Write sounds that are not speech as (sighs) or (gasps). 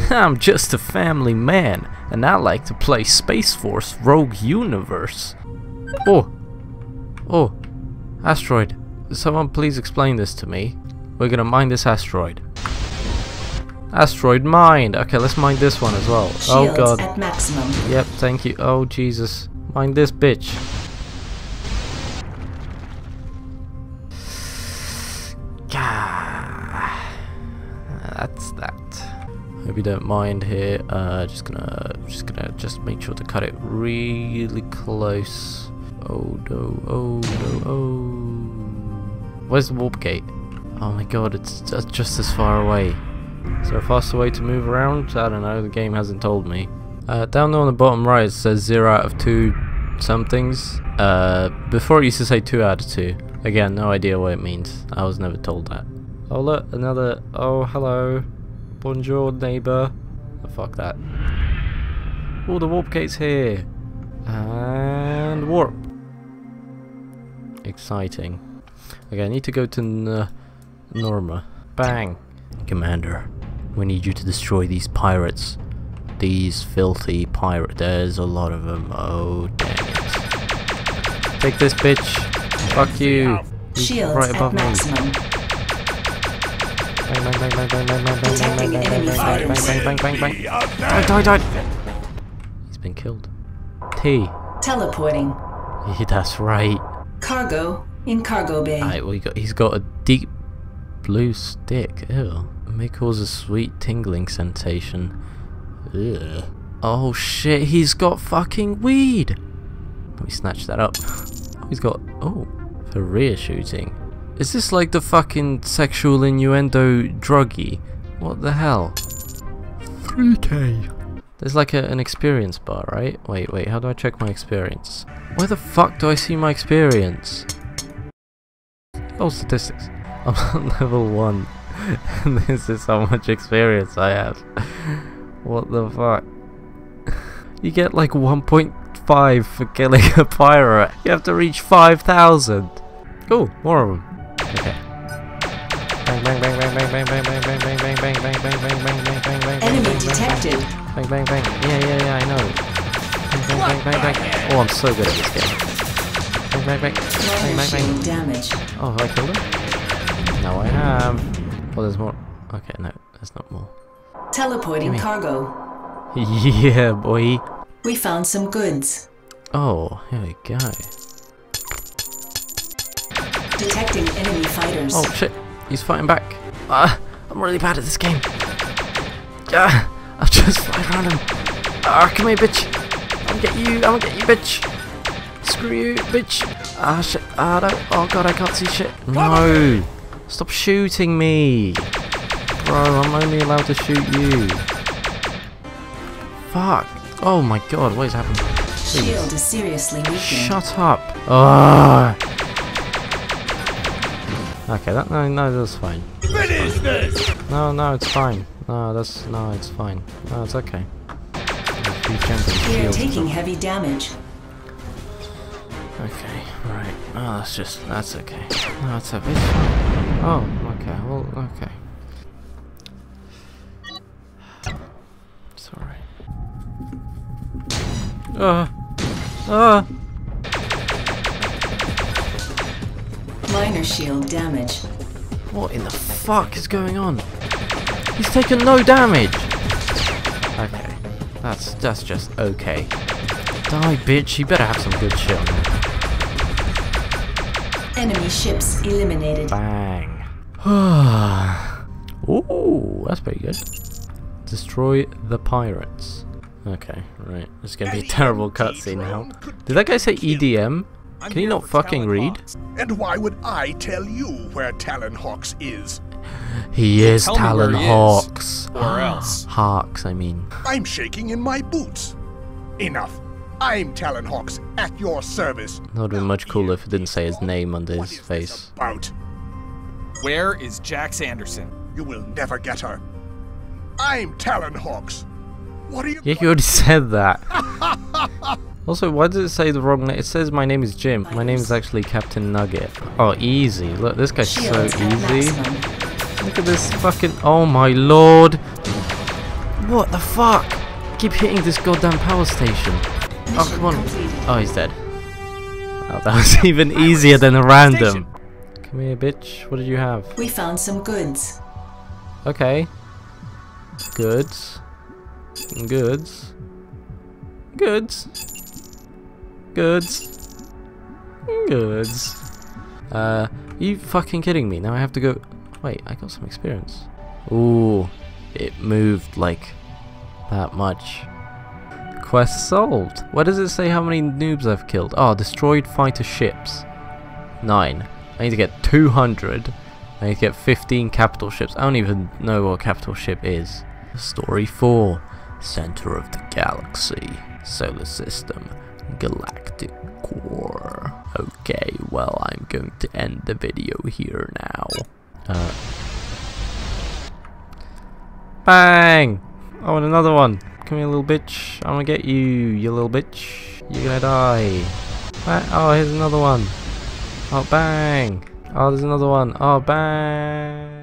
(laughs) I'm just a family man, and I like to play Spaceforce Rogue Universe. Oh, oh, asteroid. Someone please explain this to me. We're gonna mine this asteroid. Asteroid mined. Okay, let's mine this one as well. oh Shields god. at maximum. Yep, thank you. Oh Jesus. Mine this bitch. Don't mind here. Uh, just gonna, just gonna, just make sure to cut it really close. Oh no! Oh no! Oh. Where's the warp gate? Oh my god! It's just, as far away. Is there a faster way to move around? I don't know. The game hasn't told me. Uh, down there on the bottom right it says 0 out of 2 somethings. Uh, before it used to say 2 out of 2. Again, no idea what it means. I was never told that. Oh look, another... Oh, hello. Bonjour, neighbor. Oh, fuck that. Oh, the warp gate's here. And warp. Exciting. Okay, I need to go to N uh, Norma. Bang. Commander, we need you to destroy these pirates. These filthy pirate. There's a lot of them. Oh, damn it. Take this, bitch. Fuck you. He's Shields right at above me. maximum. Bang, bang, bang, bang, bang, bang, bang, bang, Detecting bang, bang, bang, bang, bang, bang, bang, bang, bang. Die, die, die. He's been killed. T. Teleporting. Yeah, that's right. Cargo in cargo bay. Alright, well, he got, he's got a deep blue stick. Ew. It may cause a sweet tingling sensation. Ugh. Oh shit, he's got fucking weed! Let me snatch that up. He's got. Oh, for rear shooting. Is this like the fucking sexual innuendo druggy? What the hell? 3k. There's like a, an experience bar, right? Wait, wait, how do I check my experience? Where the fuck do I see my experience? Oh, statistics. (laughs) I'm on level 1. (laughs) and this is how much experience I have. What the fuck? (laughs) You get like 1.5 for killing a pirate. You have to reach 5,000. Oh, more of them. Okay. Bang bang bang bang bang bang bang bang bang bang bang bang bang bang bang bang bang bang bang Enemy bang, bang, detected. Bang bang bang. Yeah yeah yeah I know. Bang bang bang bang bang. Oh I'm so good at this game. Bang bang bang. Bang bang bang. damage. Oh, have I killed him? No, I have. Oh, there's more. Okay, no, there's not more. Teleporting cargo. (laughs) yeah, boy. We found some goods. Oh, here we go. Detecting enemy fighters. Oh shit, he's fighting back. Ah, I'm really bad at this game. Ah, (laughs) I've just fly around him. Ah, come here, bitch. I'm gonna get you. I'm gonna get you, bitch. Screw you, bitch. Ah, shit. Ah, no. Oh god, I can't see shit. No. Stop shooting me. Bro, I'm only allowed to shoot you. Fuck. Oh my god, what is happening? Shield is seriously weakened. Shut up. Ah. Okay, that no, no, that's fine. Finish this! No, no, it's fine. No, that's no, it's fine. No, it's okay. A few gems and We are taking stuff. heavy damage. Okay, right. Oh, that's just that's okay. No, it's okay. It's fine. Oh, okay. Well, okay. It's alright. Uh, uh. Shield damage. What in the fuck is going on? He's taken no damage. Okay, that's that's just okay. Die, bitch! You better have some good shit on. Enemy ships eliminated. Bang. (sighs) Ooh, that's pretty good. Destroy the pirates. Okay, right. This is gonna be a terrible cutscene now. Did that guy say EDM? I'm Can you not fucking Talon read? Hawks. And why would I tell you where Talon Hawks is? He is tell Talon he is, Hawks. or else. (gasps) Hawks, I mean. I'm shaking in my boots. Enough. I'm Talon Hawks at your service. That would have been much cooler if it didn't say his name under What his is this face. about? Where is Jax Anderson? You will never get her. I'm Talon Hawks. What are you? Yeah, you already said that. (laughs) also, why does it say the wrong name? It says my name is Jim. My name is actually Captain Nugget. Oh, easy. Look, this guy's so easy. Look at this fucking. Oh my lord. What the fuck? Keep hitting this goddamn power station. Oh, come on. Oh, he's dead. Oh, that was (laughs) even easier than a random. Come here, bitch. What did you have? We found some goods. Okay. Goods. Goods. Goods. Goods. Goods. Uh, you fucking kidding me? Now I have to go. Wait, I got some experience. Ooh, it moved like that much. Quest solved. Where does it say how many noobs I've killed? Oh, destroyed fighter ships. Nine. I need to get 200. I need to get 15 capital ships. I don't even know what a capital ship is. Story 4. Center of the galaxy. Solar system. Galactic core. Okay, well, I'm going to end the video here now. Uh, bang! Oh, another one. Come here, little bitch. I'm gonna get you, you little bitch. You're gonna die. Ba- Oh, here's another one. Oh, bang. Oh, there's another one. Oh, bang.